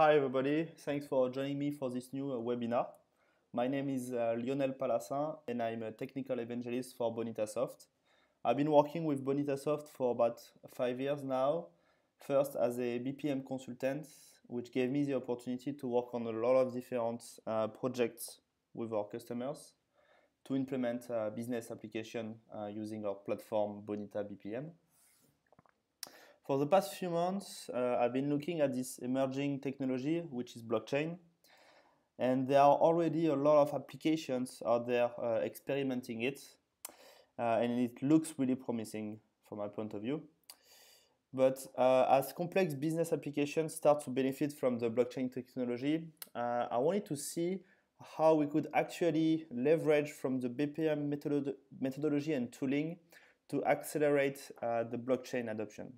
hi everybody, thanks for joining me for this new uh, webinar. My name is uh, Lionel Palacin and I'm a technical evangelist for Bonitasoft. I've been working with Bonitasoft for about five years now, first as a BPM consultant, which gave me the opportunity to work on a lot of different uh, projects with our customers to implement a business application uh, using our platform Bonita BPM. For the past few months, uh, I've been looking at this emerging technology, which is blockchain. And there are already a lot of applications out there uh, experimenting it. Uh, and it looks really promising from my point of view. But uh, as complex business applications start to benefit from the blockchain technology, uh, I wanted to see how we could actually leverage from the BPM methodolo methodology and tooling to accelerate uh, the blockchain adoption.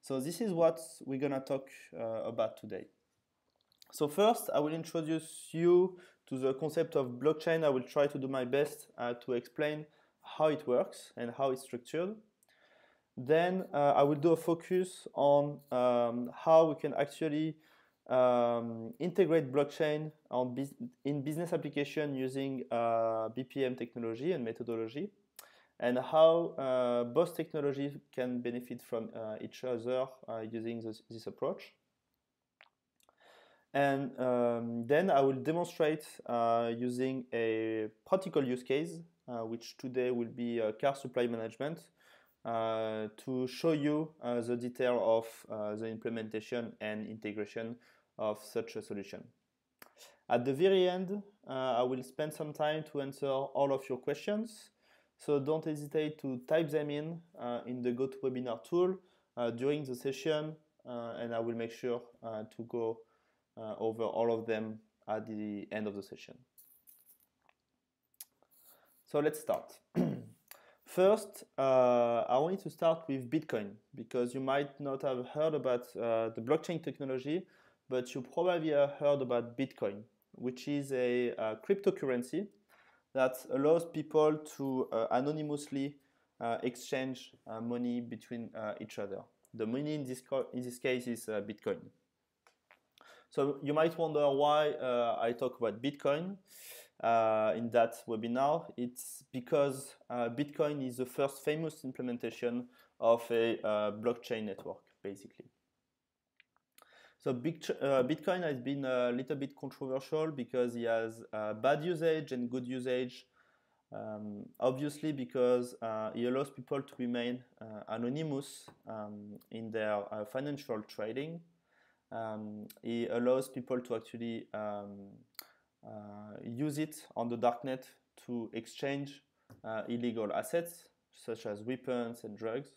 So this is what we're gonna talk uh, about today. So first, I will introduce you to the concept of blockchain. I will try to do my best uh, to explain how it works and how it's structured. Then uh, I will do a focus on um, how we can actually um, integrate blockchain bus in business application using uh, BPM technology and methodology and how uh, both technologies can benefit from uh, each other uh, using this, this, approach. And um, then I will demonstrate uh, using a practical use case, uh, which today will be car supply management, uh, to show you the detail of the implementation and integration of such a solution. At the very end, I will spend some time to answer all of your questions so don't hesitate to type them in uh, in the GoToWebinar tool uh, during the session, uh, and I will make sure uh, to go uh, over all of them at the end of the session. So let's start. First, uh, I wanted to start with Bitcoin because you might not have heard about the blockchain technology, but you probably have heard about Bitcoin, which is a, a cryptocurrency that allows people to uh, anonymously uh, exchange uh, money between each other. The money in this, in this case is Bitcoin. So you might wonder why I talk about Bitcoin in that webinar. It's because Bitcoin is the first famous implementation of a blockchain network, basically. So uh, Bitcoin has been a little bit controversial because he has uh, bad usage and good usage. Um, obviously, because uh, he allows people to remain anonymous um, in their financial trading. Um, he allows people to actually um, use it on the darknet to exchange illegal assets such as weapons and drugs.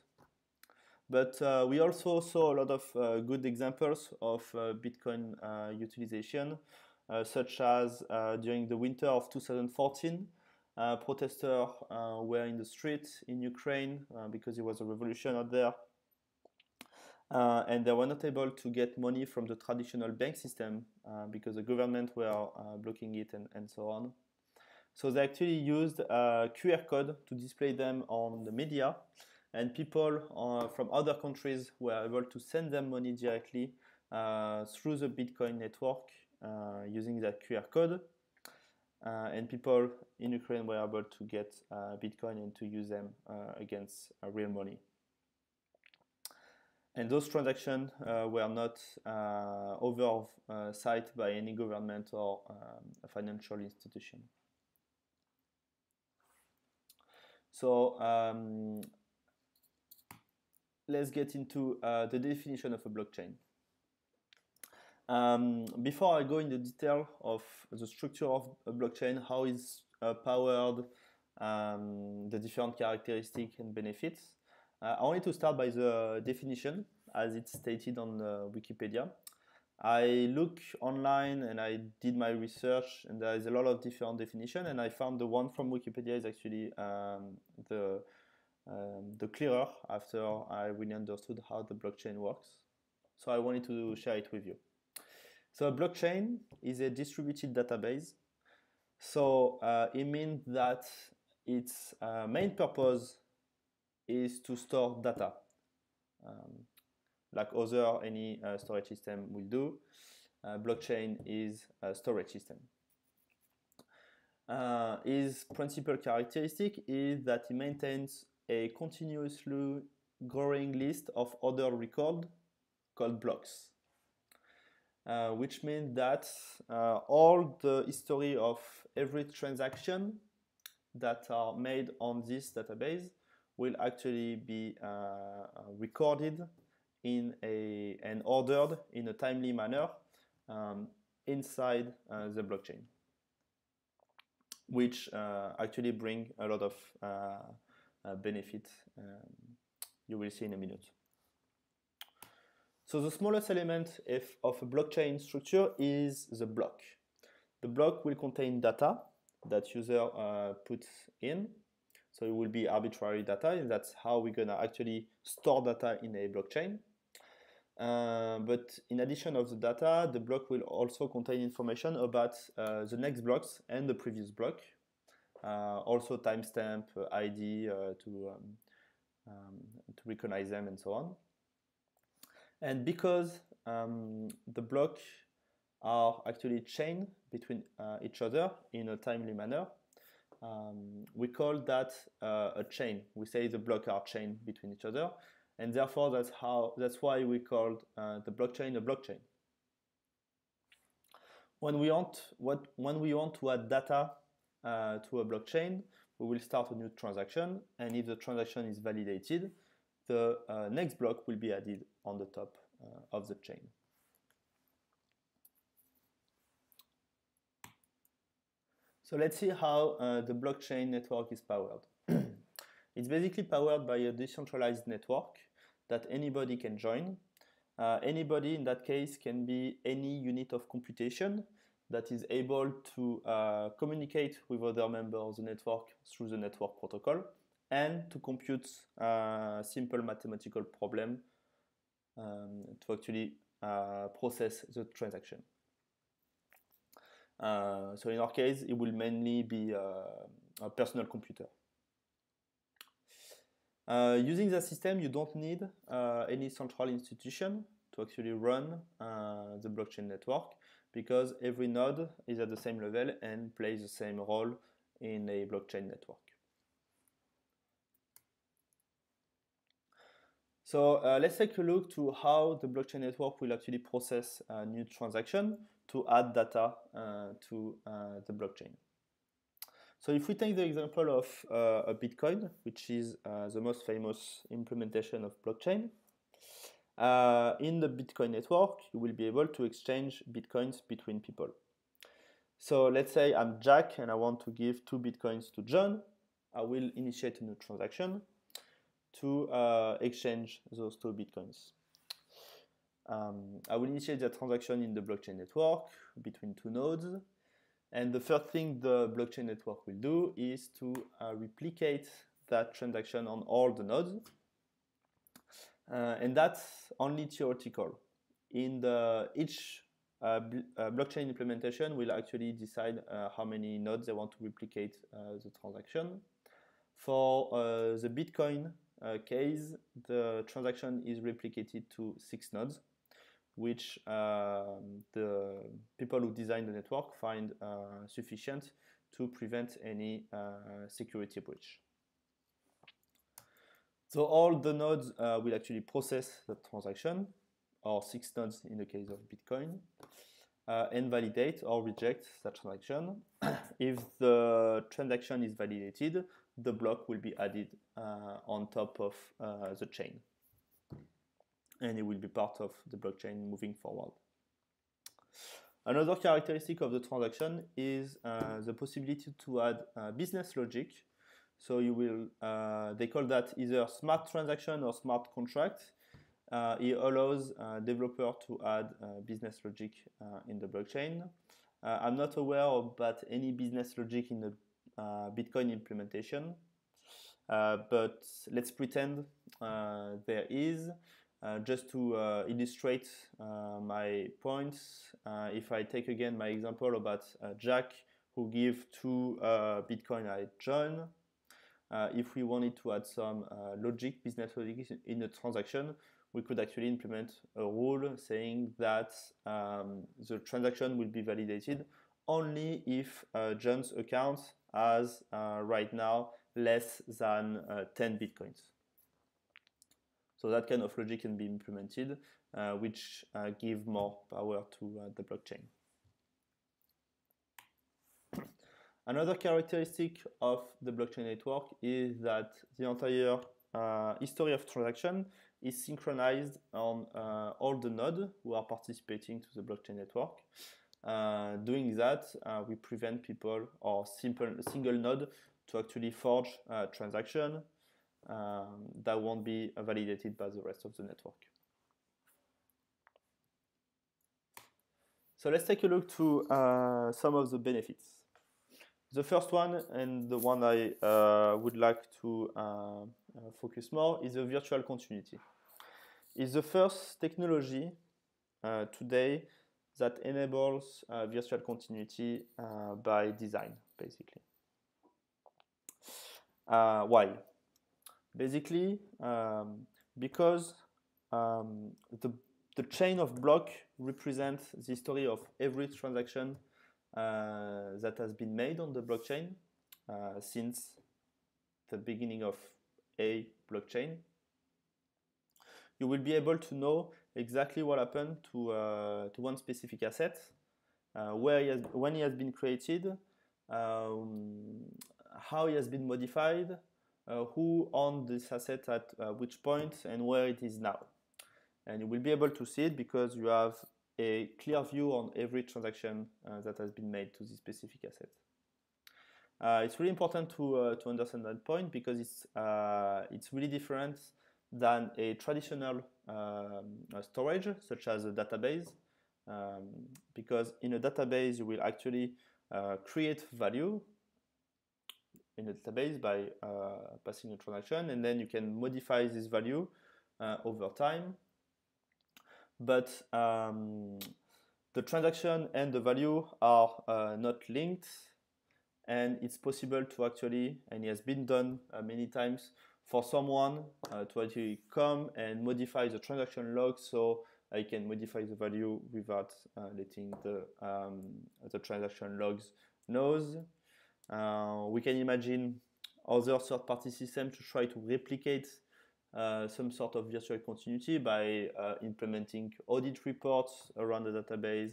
But uh, we also saw a lot of uh, good examples of uh, Bitcoin uh, utilization, uh, such as during the winter of 2014, protesters were in the streets in Ukraine because it was a revolution out there. and they were not able to get money from the traditional bank system because the government were blocking it and, and so on. So they actually used QR code to display them on the media and people uh, from other countries were able to send them money directly uh, through the Bitcoin network uh, using that QR code. Uh, and people in Ukraine were able to get uh, Bitcoin and to use them uh, against real money. And those transactions were not oversight by any government or um, financial institution. So um, let's get into uh, the definition of a blockchain. Um, before I go into detail of the structure of a blockchain, how it's uh, powered, um, the different characteristics and benefits, uh, I wanted to start by the definition as it's stated on Wikipedia. I look online and I did my research and there is a lot of different definition and I found the one from Wikipedia is actually um, the um, the clearer after I really understood how the blockchain works. So I wanted to share it with you. So a blockchain is a distributed database. So uh, it means that its uh, main purpose is to store data, um, like other any uh, storage system will do. uh, blockchain is a storage system. Uh, his principal characteristic is that he maintains a continuously growing list of other records called blocks. Uh, which means that uh, all the history of every transaction that are made on this database will actually be uh, recorded in a and ordered in a timely manner um, inside uh, the blockchain, which uh, actually bring a lot of uh, benefit. Um, you will see in a minute. So the smallest element of a blockchain structure is the block. The block will contain data that user uh, puts in. So it will be arbitrary data, and that's how we're gonna actually store data in a blockchain. Uh, but in addition of the data, the block will also contain information about uh, the next blocks and the previous block. Uh, also timestamp, uh, ID uh, to, um, um, to recognize them and so on. And because um, the blocks are actually chained between each other in a timely manner, um, we call that a chain. We say the blocks are chained between each other, and therefore that's how that's why we called uh, the blockchain a blockchain. When we want what when we want to add data uh, to a blockchain, we will start a new transaction, and if the transaction is validated, the uh, next block will be added on the top uh, of the chain. So let's see how uh, the blockchain network is powered. it's basically powered by a decentralized network that anybody can join. Uh, anybody in that case can be any unit of computation that is able to uh, communicate with other members of the network through the network protocol and to compute uh, simple mathematical problem um, to actually uh, process the transaction. Uh, so in our case, it will mainly be uh, a personal computer. Using the system, you don't need any central institution to actually run the blockchain network because every node is at the same level and plays the same role in a blockchain network. So uh, let's take a look to how the blockchain network will actually process a new transaction to add data uh, to uh, the blockchain. So if we take the example of uh, a Bitcoin, which is uh, the most famous implementation of blockchain, uh, in the Bitcoin network, you will be able to exchange Bitcoins between people. So let's say I'm Jack and I want to give two Bitcoins to John. I will initiate a new transaction to uh, exchange those two bitcoins. Um, I will initiate the transaction in the blockchain network between two nodes. And the first thing the blockchain network will do is to uh, replicate that transaction on all the nodes. Uh, and that's only theoretical. In the each uh, uh blockchain implementation will actually decide uh, how many nodes they want to replicate uh, the transaction. For the Bitcoin uh, case, the transaction is replicated to six nodes, which um, the people who design the network find uh, sufficient to prevent any uh, security breach. So all the nodes uh, will actually process the transaction, or six nodes in the case of Bitcoin, uh, and validate or reject that transaction. if the transaction is validated, the block will be added uh, on top of uh, the chain. And it will be part of the blockchain moving forward. Another characteristic of the transaction is uh, the possibility to add business logic. So you will, they call that either smart transaction or smart contract. Uh, it allows uh, developer to add uh, business logic in the blockchain. I'm not aware about any business logic in the uh, Bitcoin implementation. Uh, but let's pretend uh, there is. just to illustrate my points, if I take again my example about Jack who give two Bitcoin I John, uh, if we wanted to add some uh, logic, business logic in a transaction, we could actually implement a rule saying that um, the transaction will be validated only if uh, John's account has uh, right now less than uh, 10 bitcoins. So that kind of logic can be implemented, uh, which give more power to the blockchain. Another characteristic of the blockchain network is that the entire uh, history of transaction is synchronized on uh, all the nodes who are participating to the blockchain network. Uh, doing that, uh, we prevent people or simple single node to actually forge a transaction um, that won't be validated by the rest of the network. So let's take a look to uh, some of the benefits. The first one, and the one I uh, would like to uh, uh, focus more, is the virtual continuity. It's the first technology uh, today that enables uh, virtual continuity by design, basically. why? Basically, um, because um, the, the chain of block represents the history of every transaction uh, that has been made on the blockchain uh, since the beginning of a blockchain. You will be able to know exactly what happened to, uh, to one specific asset, uh, where he has, when he has been created, um, how he has been modified, uh, who owned this asset at which point, and where it is now. And you will be able to see it because you have a clear view on every transaction uh, that has been made to this specific asset. Uh, it's really important to, uh, to understand that point because it's, uh, it's really different than a traditional um, storage such as a database um, because in a database you will actually uh, create value in a database by uh, passing a transaction and then you can modify this value over time but um, the transaction and the value are uh, not linked and it's possible to actually and it has been done uh, many times for someone uh, to actually come and modify the transaction log so I can modify the value without uh, letting the, um, the transaction logs knows. Uh, we can imagine other third-party systems to try to replicate some sort of virtual continuity by uh, implementing audit reports around the database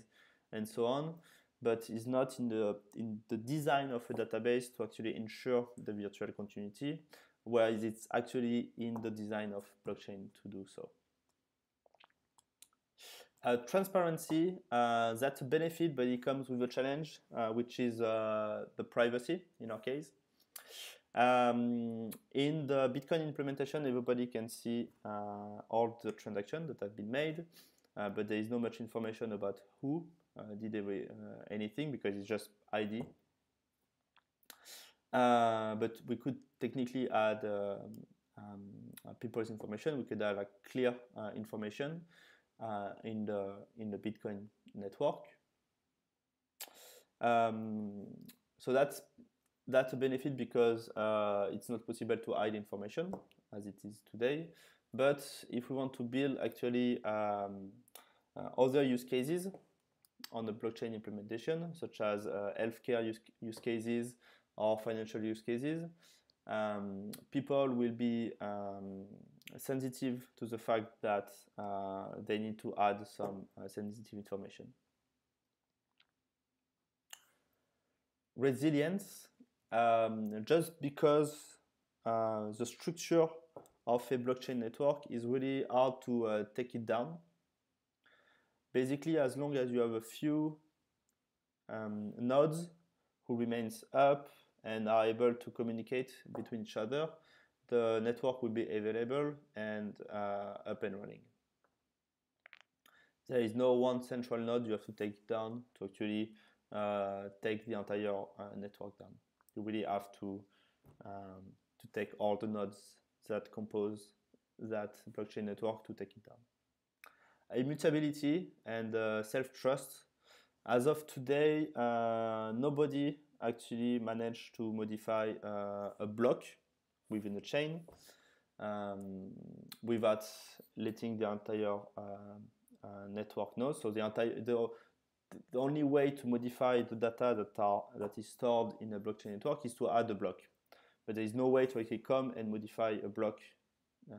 and so on. But it's not in the in the design of a database to actually ensure the virtual continuity whereas it's actually in the design of blockchain to do so. Uh, transparency uh, that's a benefit but it comes with a challenge uh, which is uh, the privacy in our case um, in the Bitcoin implementation, everybody can see uh, all the transactions that have been made, uh, but there is not much information about who uh, did every, uh, anything because it's just ID. Uh, but we could technically add um, um, people's information. We could have like clear information in the in the Bitcoin network. Um, so that's that's a benefit because uh, it's not possible to hide information as it is today. But if we want to build actually um, uh, other use cases on the blockchain implementation, such as uh, healthcare use, use cases or financial use cases, um, people will be um, sensitive to the fact that uh, they need to add some uh, sensitive information. Resilience um, just because uh, the structure of a blockchain network is really hard to uh, take it down. Basically, as long as you have a few um, nodes who remains up and are able to communicate between each other, the network will be available and uh, up and running. There is no one central node you have to take down to actually uh, take the entire uh, network down you really have to um, to take all the nodes that compose that blockchain network to take it down. Immutability and uh, self-trust. As of today, uh, nobody actually managed to modify uh, a block within a chain. um, without letting the entire network know. So the entire the, the only way to modify the data that are that is stored in a blockchain network is to add a block, but there is no way to actually come and modify a block uh,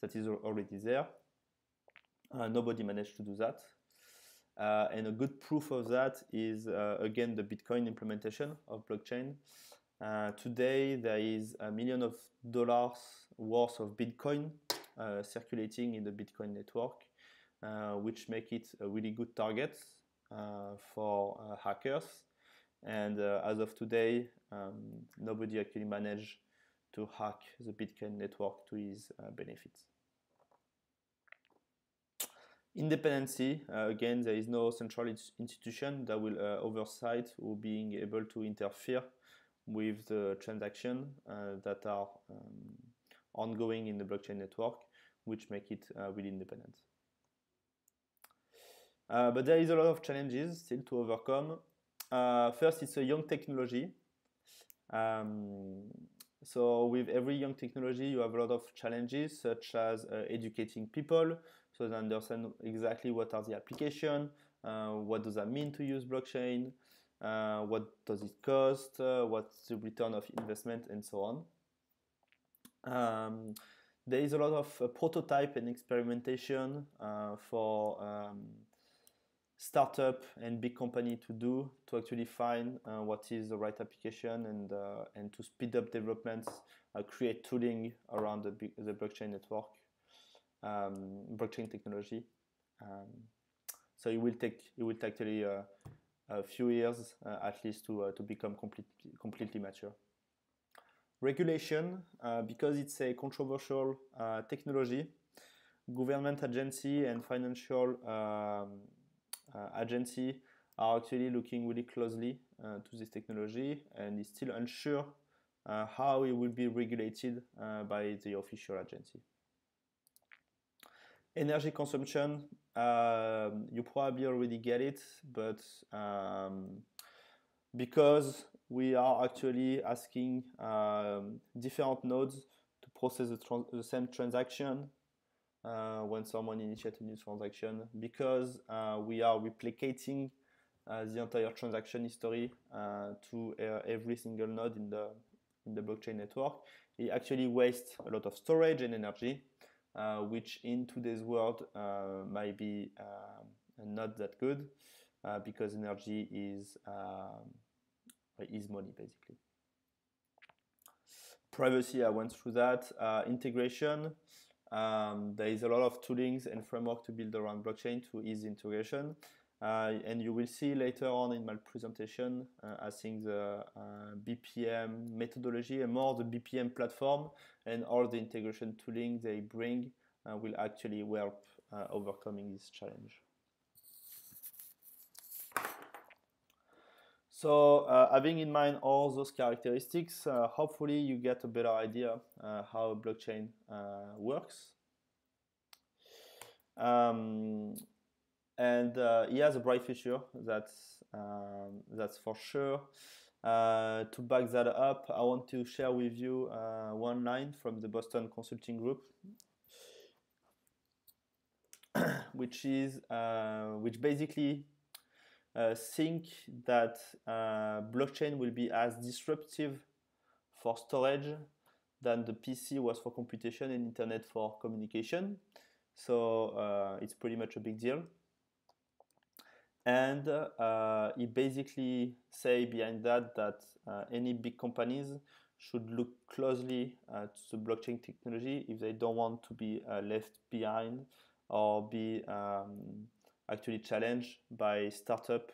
that is already there. Uh, nobody managed to do that. Uh, and a good proof of that is, uh, again, the Bitcoin implementation of blockchain. Uh, today, there is a million of dollars worth of Bitcoin uh, circulating in the Bitcoin network, which make it a really good target uh, for hackers. And as of today, um, nobody actually managed to hack the Bitcoin network to his benefits. Independency, uh, again, there is no central institution that will uh, oversight or being able to interfere with the transaction uh, that are um, ongoing in the blockchain network, which make it uh, really independent. Uh, but there is a lot of challenges still to overcome. Uh, first, it's a young technology. Um, so with every young technology, you have a lot of challenges, such as educating people, so they understand exactly what are the application, uh, what does that mean to use blockchain, uh, what does it cost, uh, what's the return of investment, and so on. Um, there is a lot of uh, prototype and experimentation uh, for um, startup and big company to do to actually find uh, what is the right application and and to speed up developments, create tooling around the, the blockchain network um, blockchain technology. Um, so it will take it will take actually uh, a few years uh, at least to uh, to become complete, completely mature. Regulation, because it's a controversial technology, government agency and financial um, agency are actually looking really closely uh, to this technology and is still unsure uh, how it will be regulated uh, by the official agency. Energy consumption, um, you probably already get it, but um, because we are actually asking um, different nodes to process the, the same transaction uh, when someone initiates a new transaction, because uh, we are replicating uh, the entire transaction history uh, to uh, every single node in the in the blockchain network, it actually wastes a lot of storage and energy uh, which in today's world uh, might be not that good uh, because energy is um, is money basically. Privacy, I went through that. integration, um, there is a lot of toolings and framework to build around blockchain to ease integration. Uh, and you will see later on in my presentation, uh, I think the uh, BPM methodology and more the BPM platform and all the integration tooling they bring uh, will actually help uh, overcoming this challenge. So uh, having in mind all those characteristics, hopefully you get a better idea how a blockchain works. Um, and uh, he has a bright future. That's um, that's for sure. Uh, to back that up, I want to share with you uh, one line from the Boston Consulting Group, which is uh, which basically uh, think that uh, blockchain will be as disruptive for storage than the PC was for computation and internet for communication. So it's pretty much a big deal and uh, he basically say behind that that uh, any big companies should look closely at the blockchain technology if they don't want to be uh, left behind or be um, actually challenged by startup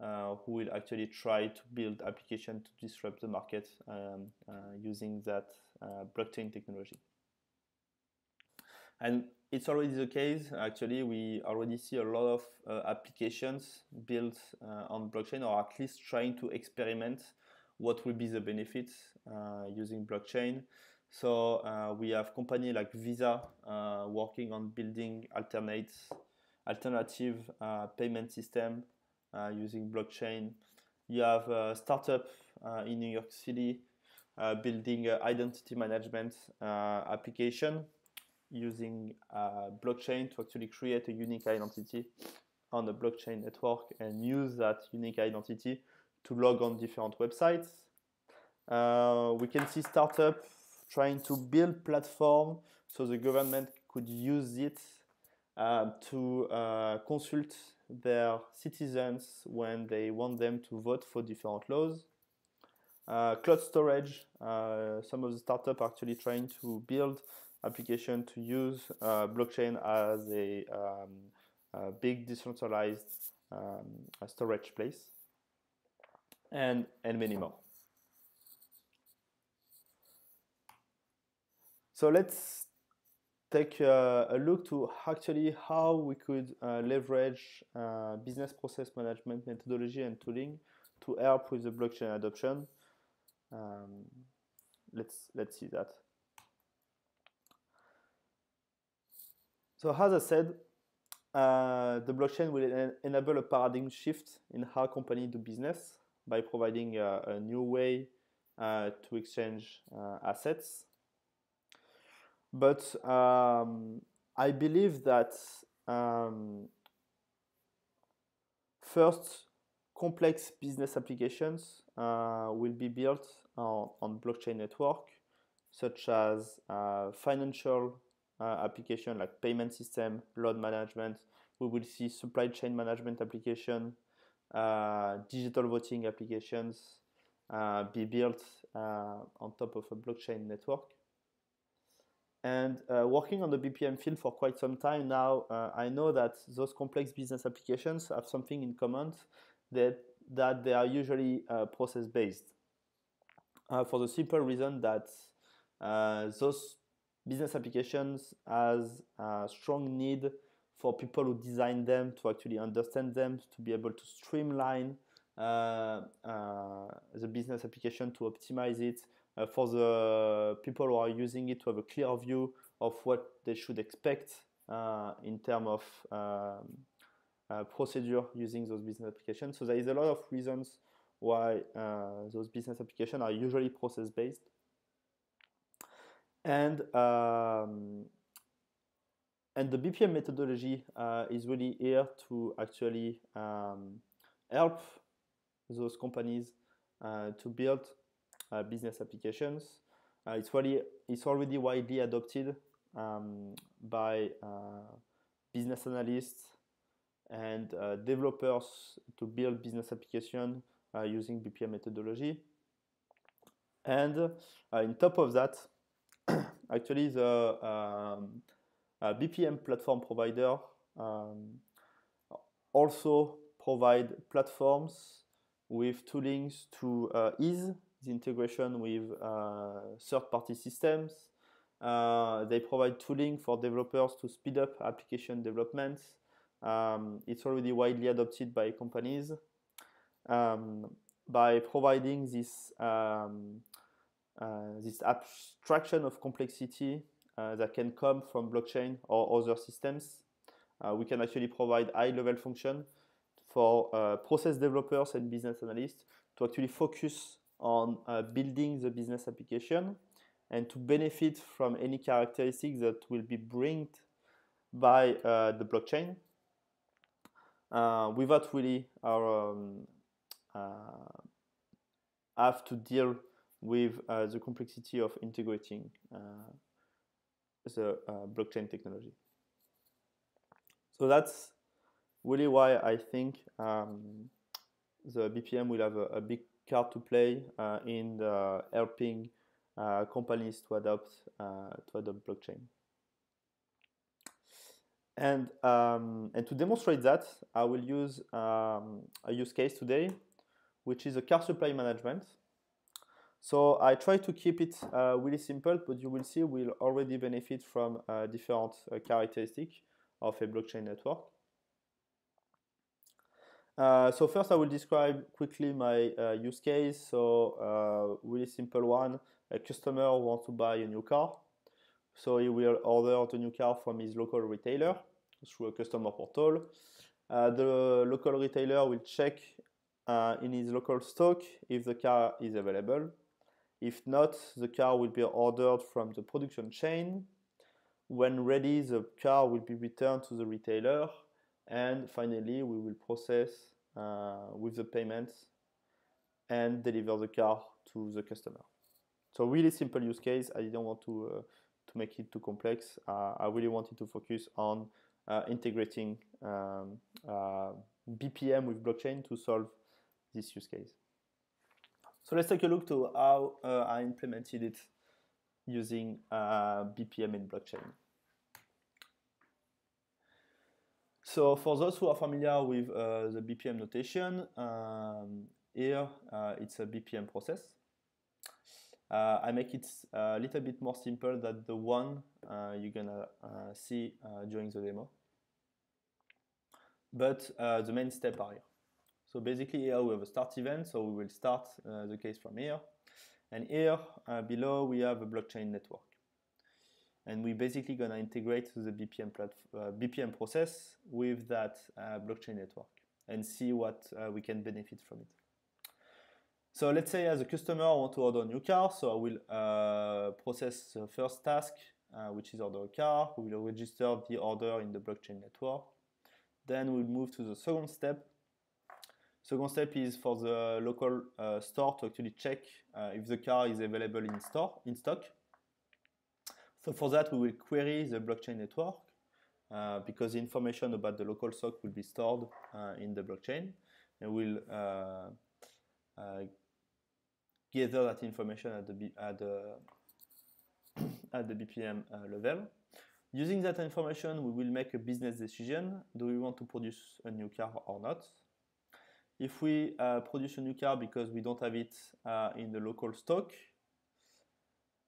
uh, who will actually try to build application to disrupt the market um, uh, using that uh, blockchain technology. And it's already the case. Actually, we already see a lot of uh, applications built uh, on blockchain, or at least trying to experiment what will be the benefits uh, using blockchain. So we have company like Visa working on building alternate, alternative uh, payment system using blockchain. You have a startup in New York City uh, building identity management application using blockchain to actually create a unique identity on the blockchain network and use that unique identity to log on different websites. Uh, we can see startup trying to build platform so the government could use it uh, to uh, consult their citizens when they want them to vote for different laws. Uh, cloud storage, uh, some of the startups are actually trying to build application to use uh, blockchain as a, um, a big decentralized um, storage place, and, and many more. So let's take uh, a look to actually how we could uh, leverage uh, business process management methodology and tooling to help with the blockchain adoption. Um, let's let's see that. So as I said, uh, the blockchain will en enable a paradigm shift in how companies do business by providing a, a new way uh, to exchange uh, assets but um, I believe that um, first, complex business applications uh, will be built on, on, blockchain network, such as uh, financial uh, application like payment system, load management. We will see supply chain management application, uh, digital voting applications uh, be built uh, on top of a blockchain network. And uh, working on the BPM field for quite some time now, uh, I know that those complex business applications have something in common that, that they are usually uh, process based. Uh, for the simple reason that uh, those business applications has a strong need for people who design them to actually understand them, to be able to streamline uh, the business application, to optimize it, uh, for the people who are using it to have a clear view of what they should expect uh, in terms of um, uh, procedure using those business applications. So there is a lot of reasons why those business applications are usually process based. And um, and the BPM methodology uh, is really here to actually um, help those companies uh, to build uh, business applications. Uh, it's, already, it's already widely adopted um, by uh, business analysts and developers to build business application using BPM methodology. And on top of that, actually the um, BPM platform provider um, also provide platforms with toolings to uh, ease the integration with uh, third-party systems. Uh, they provide tooling for developers to speed up application development. Um, it's already widely adopted by companies. Um, by providing this um, uh, this abstraction of complexity uh, that can come from blockchain or other systems, uh, we can actually provide high-level function for uh, process developers and business analysts to actually focus on uh, building the business application and to benefit from any characteristics that will be brought by uh, the blockchain uh, without really our um, uh, have to deal with uh, the complexity of integrating uh, the blockchain technology. So that's really why I think um, the BPM will have a, a big card to play uh, in helping uh, companies to adopt uh, to adopt blockchain. And, um, and to demonstrate that, I will use um, a use case today, which is a car supply management. So I try to keep it uh, really simple, but you will see we'll already benefit from uh, different uh, characteristics of a blockchain network. Uh, so first I will describe quickly my uh, use case. So uh, really simple one, a customer wants to buy a new car. So he will order the new car from his local retailer through a customer portal. Uh, the local retailer will check uh, in his local stock if the car is available. If not, the car will be ordered from the production chain. When ready, the car will be returned to the retailer. And finally, we will process uh, with the payments and deliver the car to the customer. So really simple use case. I didn't want to uh, to make it too complex. Uh, I really wanted to focus on uh, integrating um, uh, BPM with blockchain to solve this use case. So let's take a look to how uh, I implemented it using BPM in blockchain. So for those who are familiar with uh, the BPM notation, um, here uh, it's a BPM process. Uh, I make it a little bit more simple than the one uh, you're gonna see during the demo. But the main step are here. So basically here we have a start event, so we will start uh, the case from here. And here uh, below we have a blockchain network. And we're basically gonna integrate the BPM, uh, BPM process with that uh, blockchain network and see what uh, we can benefit from it. So let's say as a customer I want to order a new car, so I will uh, process the first task, which is order a car. We will register the order in the blockchain network. Then we'll move to the second step, Second step is for the local uh, store to actually check uh, if the car is available in store in stock. So for that, we will query the blockchain network uh, because the information about the local stock will be stored uh, in the blockchain, and we'll uh, uh, gather that information at the at the at the BPM level. Using that information, we will make a business decision: Do we want to produce a new car or not? If we uh, produce a new car because we don't have it uh, in the local stock,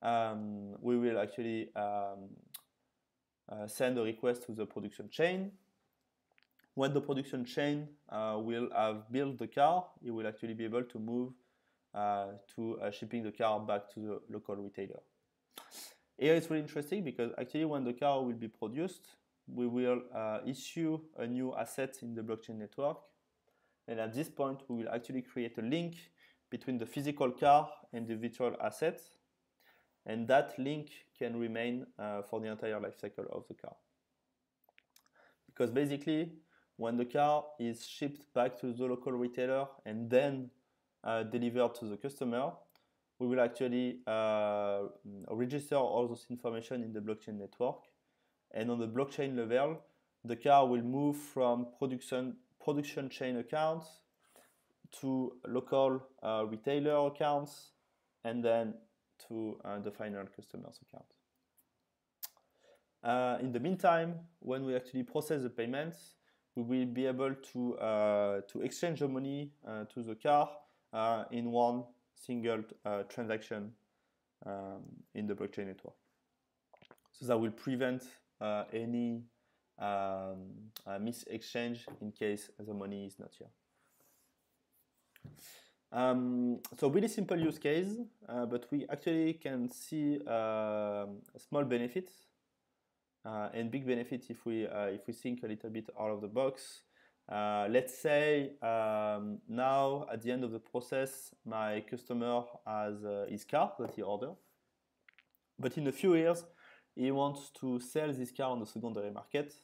um, we will actually um, uh, send a request to the production chain. When the production chain uh, will have built the car, it will actually be able to move uh, to uh, shipping the car back to the local retailer. Here it's really interesting because actually when the car will be produced, we will issue a new asset in the blockchain network and at this point, we will actually create a link between the physical car and the virtual asset. And that link can remain uh, for the entire life cycle of the car. Because basically, when the car is shipped back to the local retailer and then uh, delivered to the customer, we will actually uh, register all those information in the blockchain network. And on the blockchain level, the car will move from production production chain accounts to local uh, retailer accounts and then to uh, the final customer's account. Uh, in the meantime, when we actually process the payments, we will be able to, uh, to exchange the money uh, to the car uh, in one single transaction um, in the blockchain network. So that will prevent any um, mis-exchange in case the money is not here. Um, so really simple use case, uh, but we actually can see uh, small benefits uh, and big benefits if we uh, if we think a little bit out of the box. Uh, let's say um, now at the end of the process, my customer has uh, his car that he ordered, but in a few years he wants to sell this car on the secondary market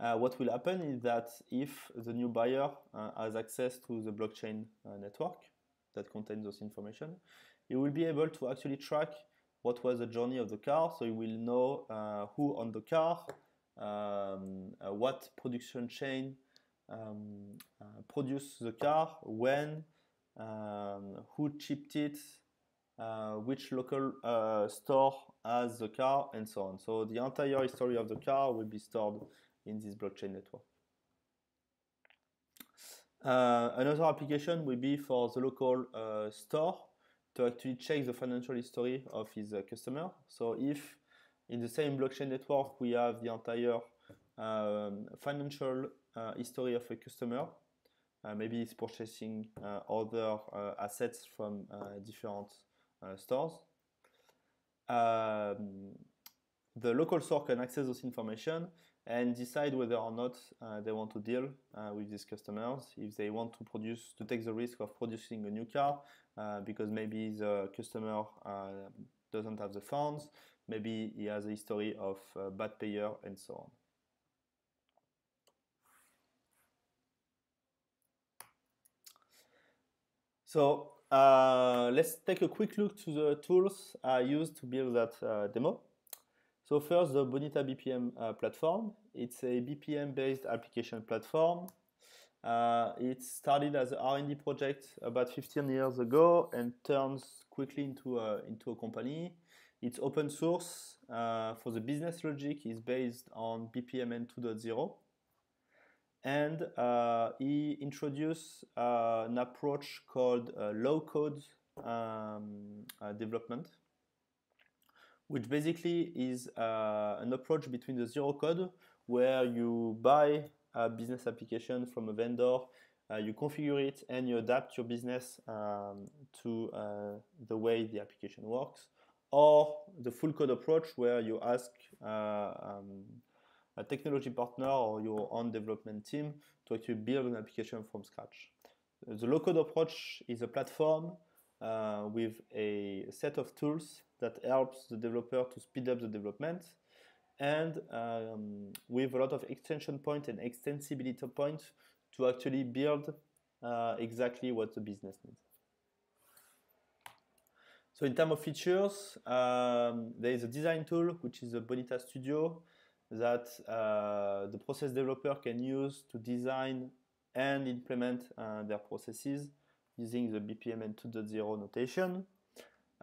uh, what will happen is that if the new buyer uh, has access to the blockchain uh, network that contains those information, he will be able to actually track what was the journey of the car. So he will know uh, who on the car, um, uh, what production chain um, uh, produced the car, when, um, who chipped it, which local store has the car, and so on. So the entire history of the car will be stored in this blockchain network. Uh, another application will be for the local uh, store to actually check the financial history of his uh, customer. So if in the same blockchain network we have the entire um, financial uh, history of a customer, uh, maybe he's purchasing uh, other assets from different stores. Um, the local store can access this information and decide whether or not uh, they want to deal uh, with these customers. If they want to produce, to take the risk of producing a new car, uh, because maybe the customer uh, doesn't have the funds, maybe he has a history of uh, bad payer, and so on. So uh, let's take a quick look to the tools I used to build that demo. So first, the Bonita BPM uh, platform. It's a BPM-based application platform. Uh, it started as an R&D project about 15 years ago and turns quickly into a, into a company. It's open source. Uh, for the business logic, is based on BPMN 2.0 and uh, he introduced uh, an approach called uh, low code um, uh, development, which basically is uh, an approach between the zero code where you buy a business application from a vendor, uh, you configure it, and you adapt your business um, to the way the application works, or the full code approach where you ask um, a technology partner or your own development team to actually build an application from scratch. The low-code approach is a platform uh, with a set of tools that helps the developer to speed up the development and um, with a lot of extension points point and extensibility point to actually build uh, exactly what the business needs. So in terms of features, um, there is a design tool, which is a Bonita Studio, that uh, the process developer can use to design and implement uh, their processes using the BPMN 2.0 notation.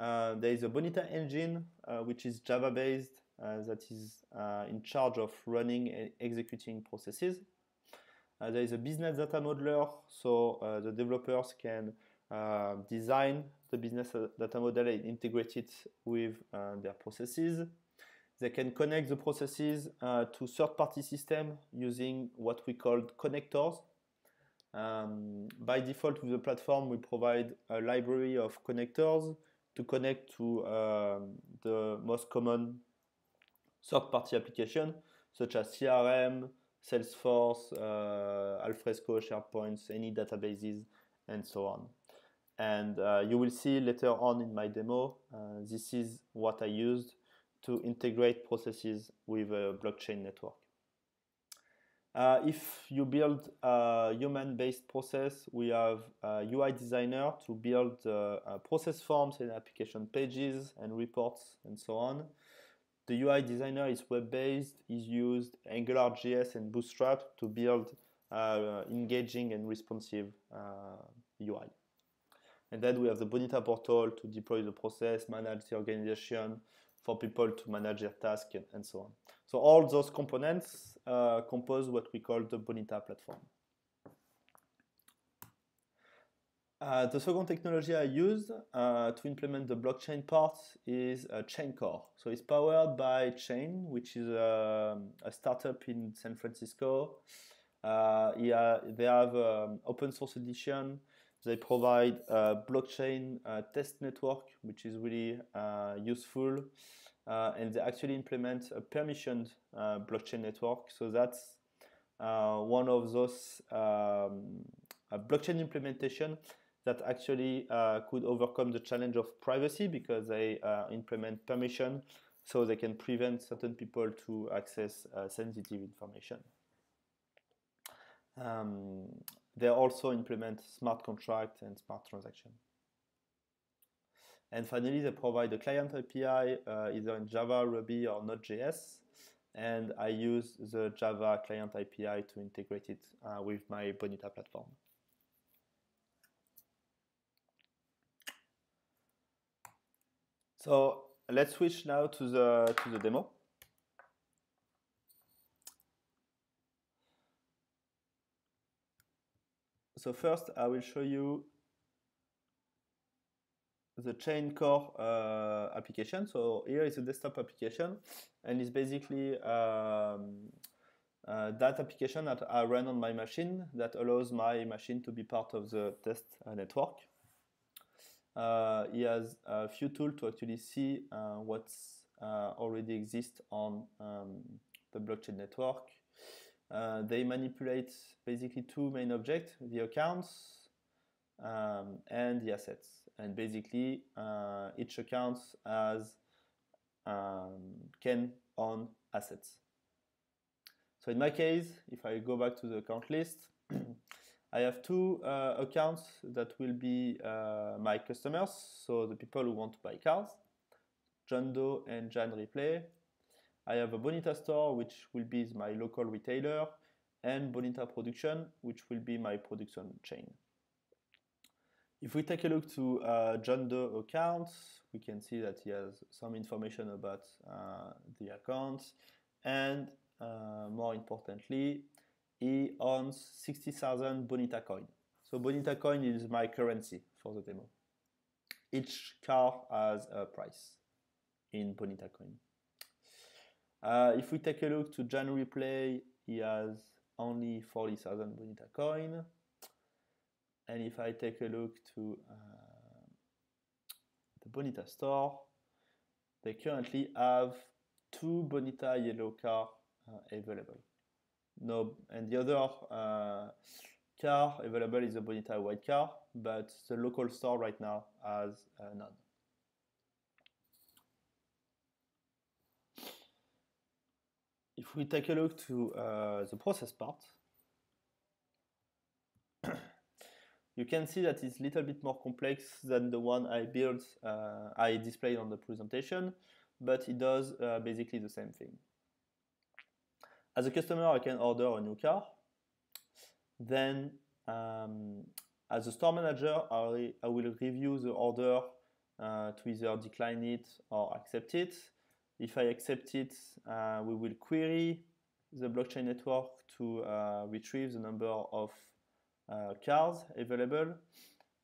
Uh, there is a Bonita engine, uh, which is Java based, uh, that is in charge of running and executing processes. there is a business data modeler, so the developers can design the business data model and integrate it with their processes. They can connect the processes uh, to third-party system using what we call connectors. Um, by default with the platform, we provide a library of connectors to connect to um, the most common third-party application, such as CRM, Salesforce, uh, Alfresco, SharePoint, any databases, and so on. And uh, you will see later on in my demo, uh, this is what I used to integrate processes with a blockchain network. Uh, if you build a human-based process, we have a UI designer to build uh, uh, process forms and application pages and reports and so on. The UI designer is web-based, is used AngularJS and Bootstrap to build uh, engaging and responsive UI. Uh, and then we have the Bonita portal to deploy the process, manage the organization, for people to manage their tasks and so on. So all those components uh, compose what we call the Bonita platform. Uh, the second technology I used uh, to implement the blockchain part is uh, ChainCore. So it's powered by Chain, which is a, um, a startup in San Francisco. Uh, yeah, they have um, open source edition. They provide a blockchain uh, test network, which is really useful. Uh, and they actually implement a permissioned uh, blockchain network. So that's uh, one of those um, blockchain implementation that actually could overcome the challenge of privacy because they implement permission so they can prevent certain people to access sensitive information. Um, they also implement smart contract and smart transaction. And finally, they provide a client API uh, either in Java, Ruby, or Node.js. And I use the Java client API to integrate it uh, with my Bonita platform. So let's switch now to the to the demo. So first, I will show you the chain core uh, application. So here is a desktop application, and it's basically um, uh, that application that I run on my machine that allows my machine to be part of the test uh, network. Uh, he has a few tools to actually see uh, what's uh, already exists on um, the blockchain network. Uh, they manipulate basically two main objects, the accounts um, and the assets. And basically, uh, each account has um, can own assets. So in my case, if I go back to the account list, I have two uh, accounts that will be uh, my customers, so the people who want to buy cars, John Doe and Jan Replay. I have a Bonita store, which will be my local retailer, and Bonita Production, which will be my production chain. If we take a look to uh, John Doe account, we can see that he has some information about uh, the account, and uh, more importantly, he owns 60,000 Bonita coin. So Bonita coin is my currency for the demo. Each car has a price in Bonita coin. Uh, if we take a look to Jan Replay, he has only 40,000 Bonita coin. And if I take a look to uh, the Bonita store, they currently have two Bonita yellow car uh, available. No, and the other uh, car available is a Bonita white car, but the local store right now has uh, none. If we take a look to uh, the process part, you can see that it's a little bit more complex than the one I built, uh, I displayed on the presentation, but it does uh, basically the same thing. As a customer, I can order a new car. Then, um, as a store manager, I, I will review the order uh, to either decline it or accept it. If I accept it, uh, we will query the blockchain network to uh, retrieve the number of cars available.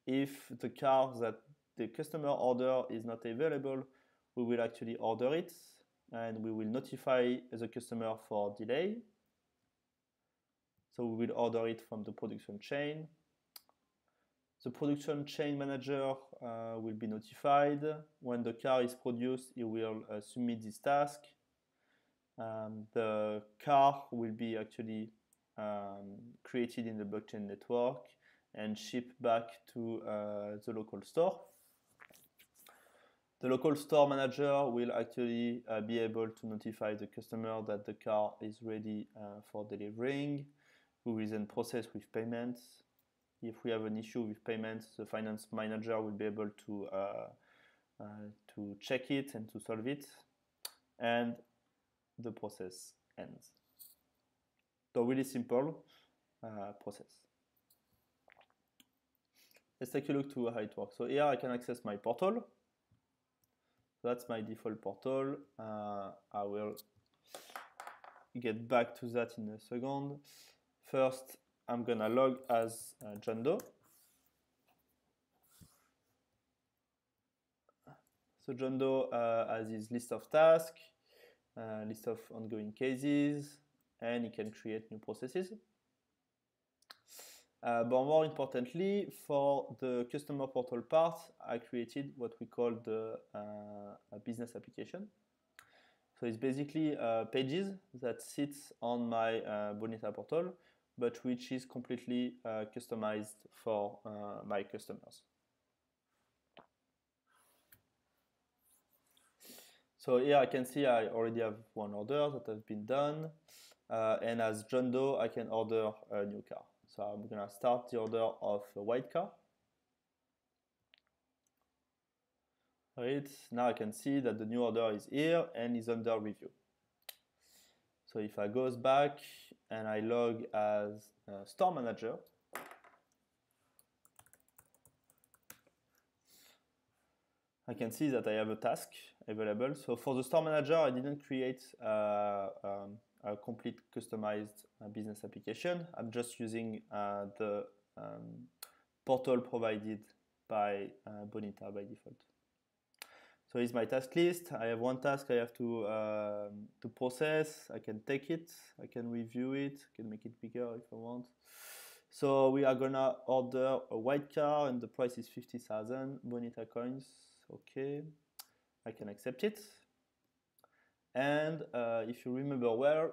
If the car that the customer order is not available, we will actually order it and we will notify the customer for delay. So we will order it from the production chain. The production chain manager uh, will be notified. When the car is produced, he will uh, submit this task. Um, the car will be actually um, created in the blockchain network and shipped back to uh, the local store the local store manager will actually uh, be able to notify the customer that the car is ready uh, for delivering. We will then process with payments. If we have an issue with payments, the finance manager will be able to uh, uh to check it and to solve it, and the process ends. So really simple uh, process. Let's take a look to how it works. So here I can access my portal that's my default portal. Uh, I will get back to that in a second. First, I'm gonna log as uh, John Doe. So John Doe uh, has his list of tasks, uh, list of ongoing cases, and he can create new processes. Uh, but more importantly, for the customer portal part, I created what we call the uh, business application. So it's basically uh, pages that sits on my uh, Bonita portal, but which is completely uh, customized for uh, my customers. So here I can see I already have one order that has been done. And as John Doe, I can order a new car. So I'm gonna start the order of a white car. Right, now I can see that the new order is here and is under review. So if I goes back and I log as store manager, I can see that I have a task available. So for the store manager, I didn't create uh, um, a complete customized uh, business application. I'm just using uh, the um, portal provided by uh, Bonita by default. So here's my task list. I have one task I have to uh, to process. I can take it. I can review it. I can make it bigger if I want. So we are gonna order a white car and the price is 50,000 Bonita coins. Okay. I can accept it And uh, if you remember well,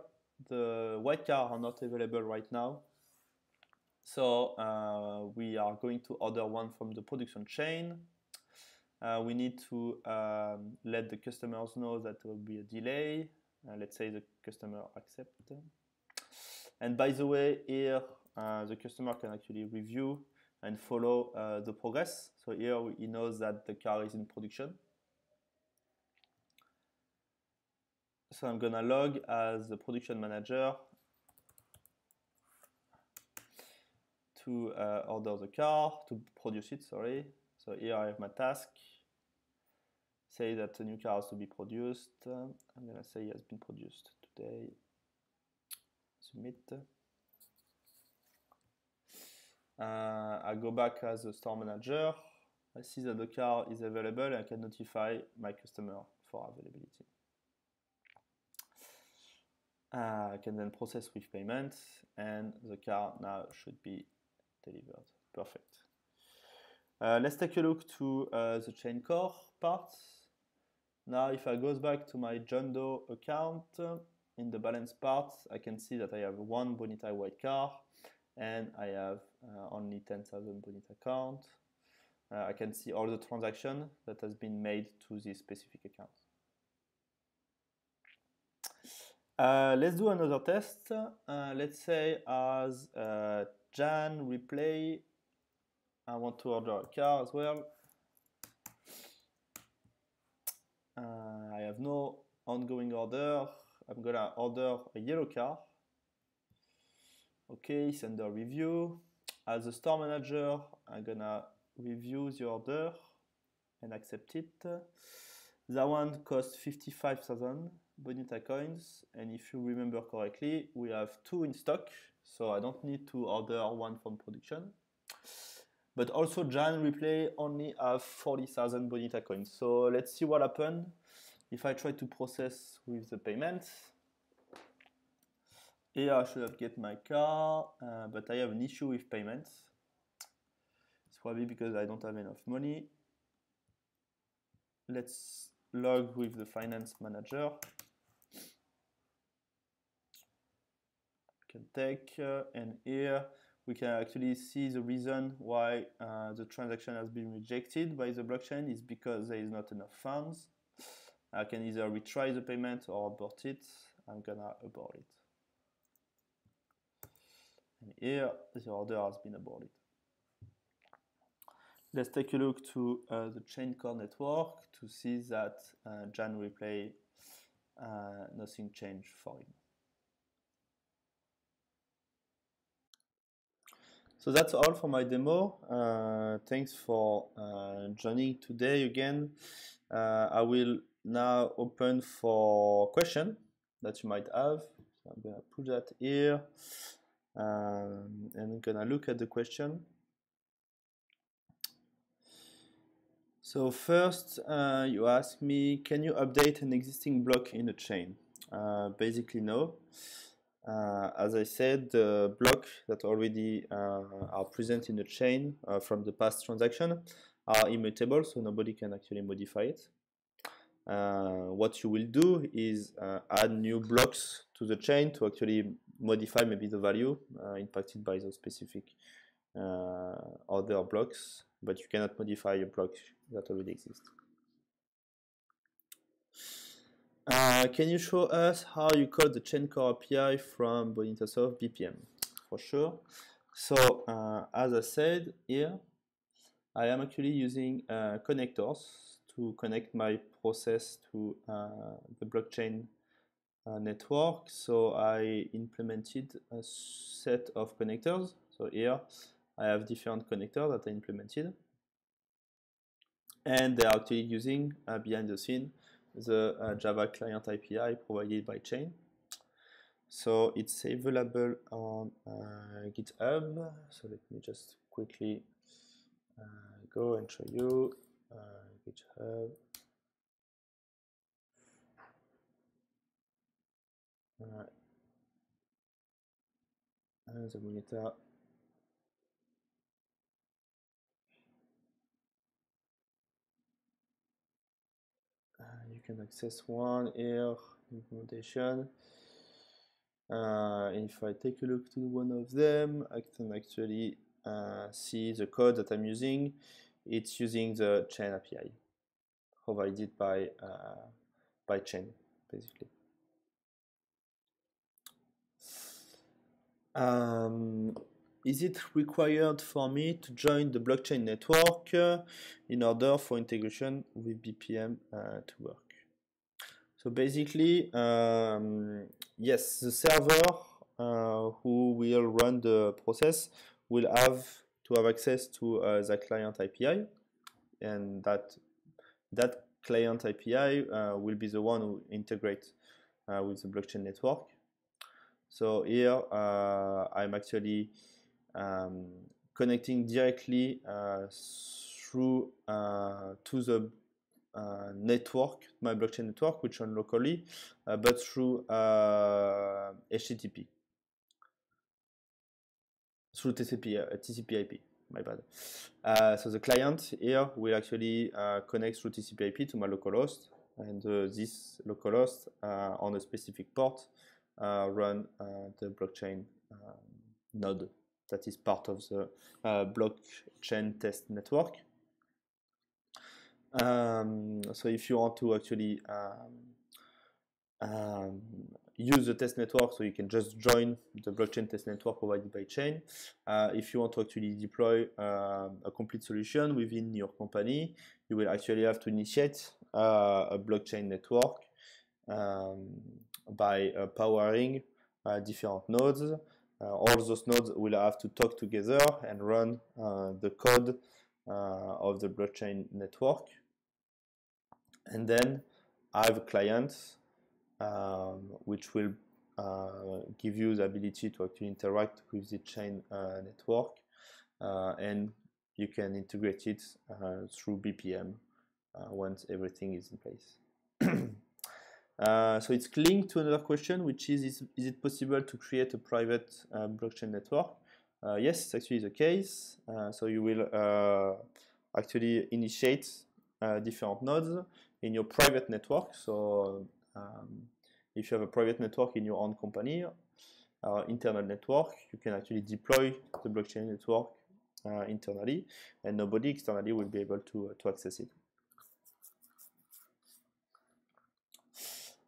the white car are not available right now. So uh, we are going to order one from the production chain. Uh, we need to um, let the customers know that there will be a delay. Uh, let's say the customer accept. And by the way, here uh, the customer can actually review and follow uh, the progress. So here he knows that the car is in production. So I'm gonna log as the production manager to uh, order the car, to produce it, sorry. So here I have my task. Say that the new car has to be produced. I'm gonna say it has been produced today. Submit. Uh, I go back as a store manager. I see that the car is available I can notify my customer for availability. Uh, I can then process with payment and the car now should be delivered. Perfect. Uh, let's take a look to uh, the chain core part. Now if I goes back to my John Doe account, uh, in the balance part, I can see that I have one Bonita white car and I have uh, only 10,000 Bonita count. Uh, I can see all the transaction that has been made to this specific account. Uh, let's do another test. Uh, let's say as uh, Jan replay, I want to order a car as well. Uh, I have no ongoing order. I'm gonna order a yellow car. Okay, it's under review. As a store manager, I'm gonna review the order and accept it. That one costs 55,000 Bonita coins. And if you remember correctly, we have two in stock. So I don't need to order one from production. But also Jan Replay only have 40,000 Bonita coins. So let's see what happened if I try to process with the payment. Here I should have get my car, uh, but I have an issue with payments. It's probably because I don't have enough money. Let's log with the finance manager. Can take uh, and here we can actually see the reason why uh, the transaction has been rejected by the blockchain is because there is not enough funds. I can either retry the payment or abort it. I'm gonna abort it. And here the order has been aborted. Let's take a look to uh, the chain core network to see that uh, Jan replay uh, nothing changed for him. So that's all for my demo. Uh, thanks for uh, joining today again. Uh, I will now open for question that you might have. So I'm gonna put that here um, and I'm gonna look at the question. So first, uh, you ask me, can you update an existing block in a chain? Uh, basically, no. Uh, as I said, the block that already uh, are present in the chain uh, from the past transaction are immutable, so nobody can actually modify it. Uh, what you will do is uh, add new blocks to the chain to actually modify maybe the value uh, impacted by those specific other blocks, but you cannot modify a block that already exists. Uh, can you show us how you code the chain core API from Bonitasoft BPM? For sure. So uh, as I said here, I am actually using uh, connectors to connect my process to uh, the blockchain uh, network. So I implemented a set of connectors. So here I have different connectors that I implemented. And they are actually using behind the scene the uh, Java client API provided by Chain. So it's available on uh, GitHub. So let me just quickly uh, go and show you uh, GitHub. Right. And the monitor you can access one here implementation. Uh, if I take a look to one of them, I can actually uh, see the code that I'm using. It's using the chain API provided by uh, by chain, basically. Um, is it required for me to join the blockchain network in order for integration with BPM uh, to work? So basically, um, yes, the server uh, who will run the process will have to have access to uh, the client API, and that that client API uh, will be the one who integrates uh, with the blockchain network. So here I'm actually um, connecting directly uh, through uh, to the uh, network, my blockchain network, which run locally, but through HTTP, through TCP, TCP IP my bad. Uh, so the client here will actually uh, connect through TCP IP to my localhost, and uh, this localhost on a specific port run the blockchain um, node that is part of the uh, blockchain test network. Um, so if you want to actually um, um, use the test network, so you can just join the blockchain test network provided by Chain. Uh, if you want to actually deploy uh, a complete solution within your company, you will actually have to initiate uh, a blockchain network um, by uh, powering uh, different nodes uh, all those nodes will have to talk together and run the code of the blockchain network. And then I have a client um, which will uh, give you the ability to actually interact with the chain uh, network uh, and you can integrate it through BPM once everything is in place. Uh, so it's linked to another question, which is, is, is it possible to create a private uh, blockchain network? Uh, yes, it's actually the case. Uh, so you will uh, actually initiate uh, different nodes in your private network. So um, if you have a private network in your own company, or internal network, you can actually deploy the blockchain network internally, and nobody externally will be able to, to access it.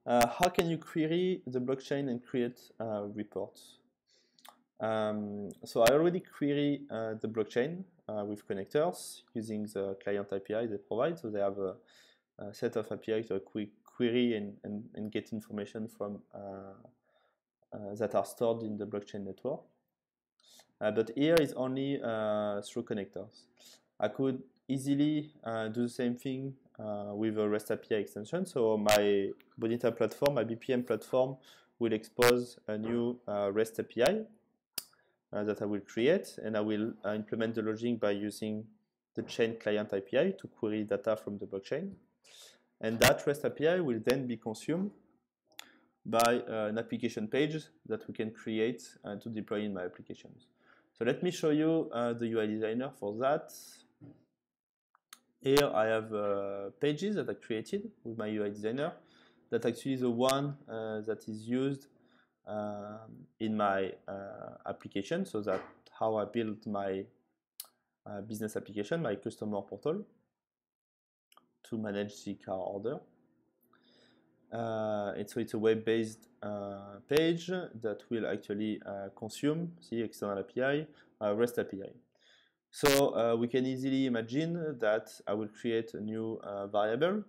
Uh, how can you query the blockchain and create uh, reports? Um, so I already query uh, the blockchain uh, with connectors using the client API they provide. So they have a set of API to quick query and, and, and, get information from uh, uh, that are stored in the blockchain network. but here is only through connectors. I could easily do the same thing uh, with a REST API extension. So my Bonita platform, my BPM platform, will expose a new uh, REST API uh, that I will create, and I will uh, implement the logging by using the chain client API to query data from the blockchain. And that REST API will then be consumed by uh, an application page that we can create uh, to deploy in my applications. So let me show you the UI designer for that. Here I have uh, pages that I created with my UI designer. That actually is the one uh, that is used um, in my uh, application. So that how I build my uh, business application, my customer portal to manage the car order. Uh, and so it's a web-based uh, page that will actually consume the external API, REST API. So uh, we can easily imagine that I will create a new uh, variable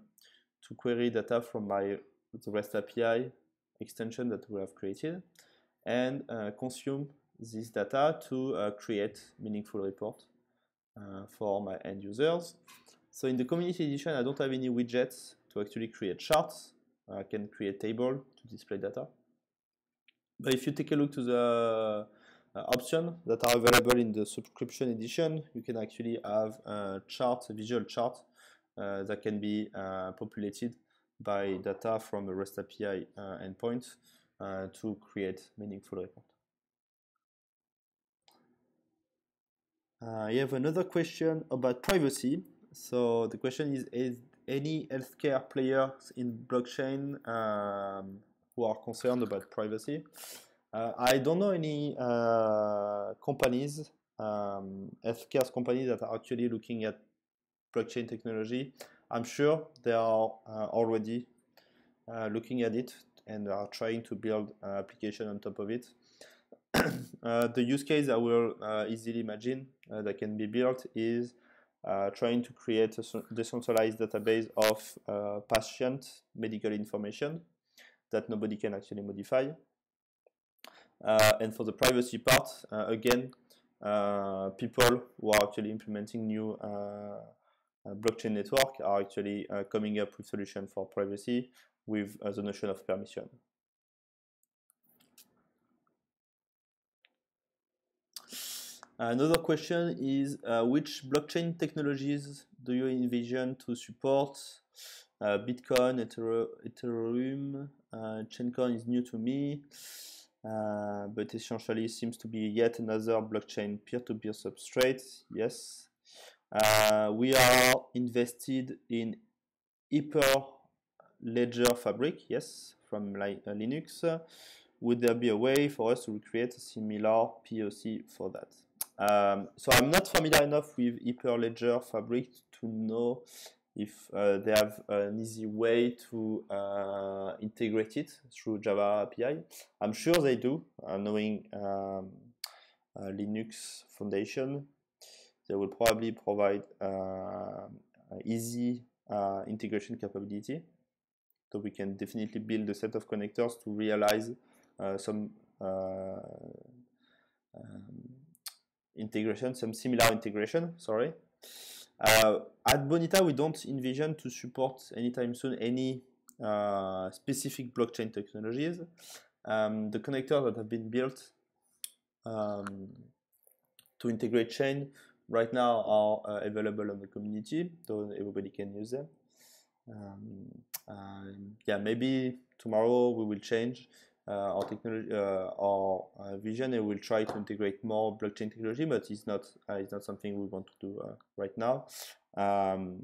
to query data from my the REST API extension that we have created and uh, consume this data to uh, create meaningful report uh, for my end users. So in the community edition, I don't have any widgets to actually create charts. I can create table to display data. But if you take a look to the uh, options that are available in the subscription edition. You can actually have a chart, a visual chart uh, that can be uh, populated by data from a REST API endpoint to create meaningful report. Uh, you have another question about privacy. So the question is, is any healthcare players in blockchain um, who are concerned about privacy. Uh, I don't know any uh, companies, um, healthcare companies that are actually looking at blockchain technology. I'm sure they are uh, already uh, looking at it and are trying to build an application on top of it. Uh, the use case I will uh, easily imagine that can be built is trying to create a decentralized database of patient medical information that nobody can actually modify. Uh, and for the privacy part, uh, again, uh, people who are actually implementing new blockchain network are actually coming up with solutions for privacy with the notion of permission. Another question is uh, which blockchain technologies do you envision to support? Uh, Bitcoin, Ethereum, uh, Chaincoin is new to me. Uh, but essentially seems to be yet another blockchain peer-to-peer substrate. Yes, uh, we are invested in Hyper Ledger Fabric. Yes, from li uh, Linux. Would there be a way for us to recreate a similar POC for that? Um, so I'm not familiar enough with Hyperledger Fabric to know if uh, they have an easy way to uh, integrate it through Java API. I'm sure they do, uh, knowing um, uh, Linux Foundation. They will probably provide uh, easy uh, integration capability. So we can definitely build a set of connectors to realize some um, integration, some similar integration, sorry. Uh, at Bonita, we don't envision to support anytime soon any uh, specific blockchain technologies. Um, the connectors that have been built um, to integrate chain right now are uh, available on the community, so everybody can use them. Um, yeah, maybe tomorrow we will change uh, our technology, uh, uh, vision, and we'll try to integrate more blockchain technology, but it's not it's not something we want to do right now. Um,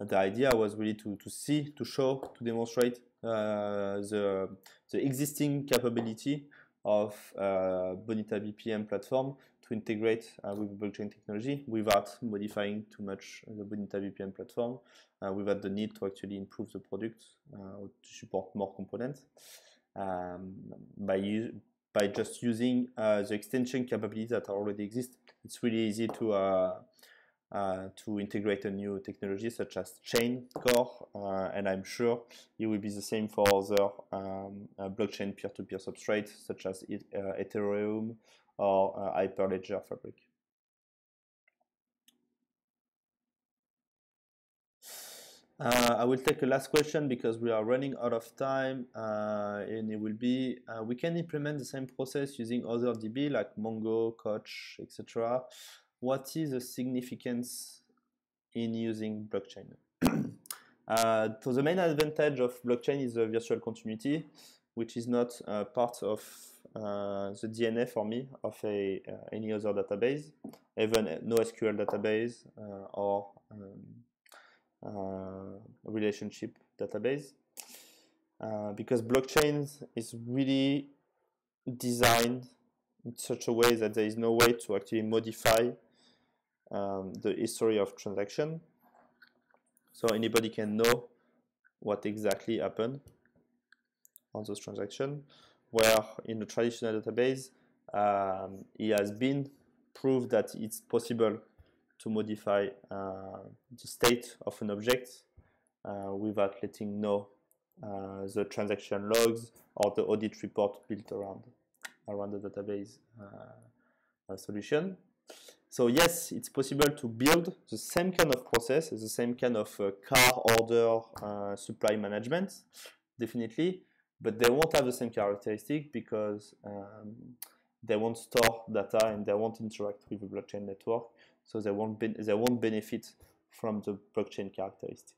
the idea was really to, to see, to show, to demonstrate uh, the, the existing capability of uh, Bonita BPM platform to integrate uh, with blockchain technology without modifying too much the Bonita BPM platform, without the need to actually improve the product or to support more components um, by by just using uh, the extension capabilities that already exist. It's really easy to uh, uh, to integrate a new technology such as chain core, uh, and I'm sure it will be the same for other um, uh, blockchain peer-to-peer substrates such as Ethereum or Hyperledger Fabric. Uh, I will take a last question because we are running out of time uh, and it will be uh, we can implement the same process using other DB like Mongo, Couch, etc. What is the significance in using blockchain? Uh, so the main advantage of blockchain is the virtual continuity, which is not uh, part of uh, the DNA for me of a, any other database, even NoSQL database or um, relationship database uh, because blockchains is really designed in such a way that there is no way to actually modify um, the history of transaction. So anybody can know what exactly happened on those transactions where in a traditional database um, it has been proved that it's possible to modify uh, the state of an object without letting know uh, the transaction logs or the audit report built around around the database solution. So yes, it's possible to build the same kind of process, the same kind of uh, car order uh, supply management, definitely, but they won't have the same characteristic because um, they won't store data and they won't interact with the blockchain network so they won't they won't benefit from the blockchain characteristic.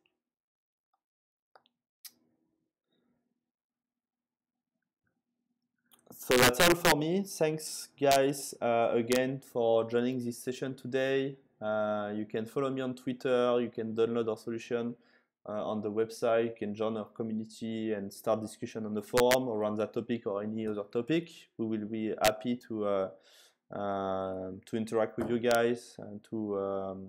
So that's all for me. Thanks, guys, uh, again for joining this session today. Uh, you can follow me on Twitter. You can download our solution uh, on the website. You can join our community and start discussion on the forum around that topic or any other topic. We will be happy to uh, uh, to interact with you guys and to um,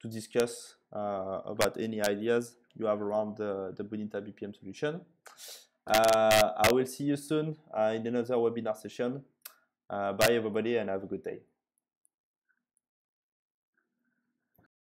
to discuss uh, about any ideas you have around the, the Bonita BPM solution. Uh, I will see you soon in another webinar session. bye everybody and have a good day.